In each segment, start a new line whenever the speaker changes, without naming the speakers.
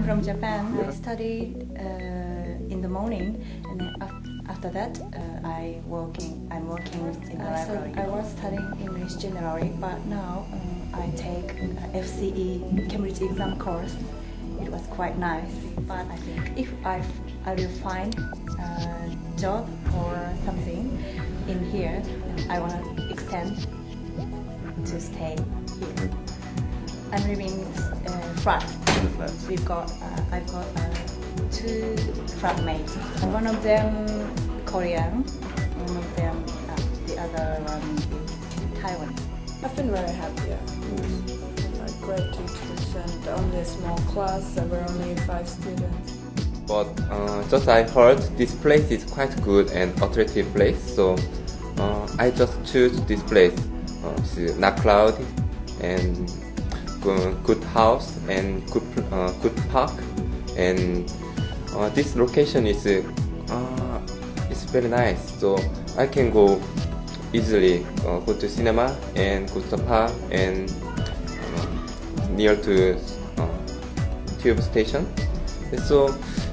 I'm from Japan. I studied uh, in the morning, and then after that, uh, I working. I'm working in the library. I was studying English generally, but now um, I take FCE Cambridge exam course. It was quite nice, but I think if I I will find a job or something in here, I want to extend to stay here. I'm living uh, flat.
In the flat.
We've got uh, I've got uh, two flatmates. One of them Korean, one of them uh, the other one is Taiwan.
I've been very happy. Yeah. Like great teachers and only a small class. There were only five students.
But uh, just I heard this place is quite good and attractive place, so uh, I just choose this place. Uh, it's not crowded and go- good house and good uh, good park, and uh, this location is uh, it's very nice. So I can go easily uh, go to cinema and go to park and uh, near to uh, tube station. So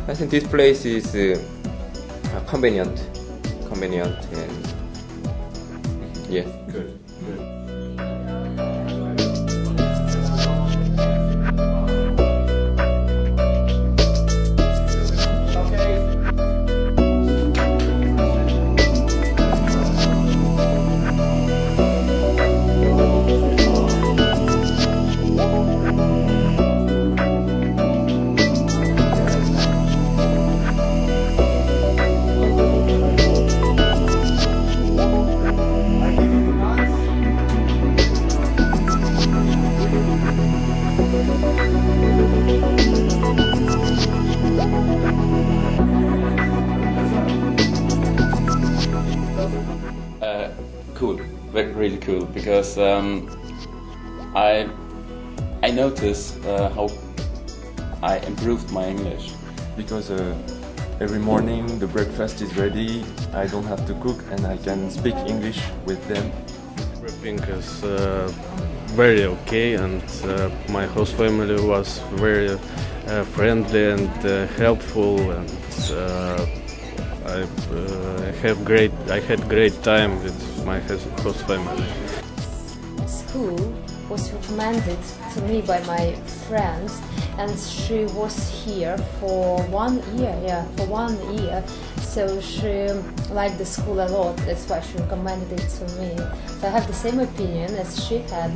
I think this place is uh, uh, convenient, convenient, and yes.
Good.
Uh, cool, Ve- really cool because um, I I noticed uh, how I improved my English.
because uh, every morning the breakfast is ready. I don't have to cook and I can speak English with them.
Everything is uh, very okay, and uh, my host family was very uh, friendly and uh, helpful, and uh, I uh, have great. I had great time with my hos- host family.
school was recommended to me by my friends and she was here for one year yeah for one year so she liked the school a lot that's why she recommended it to me so i have the same opinion as she had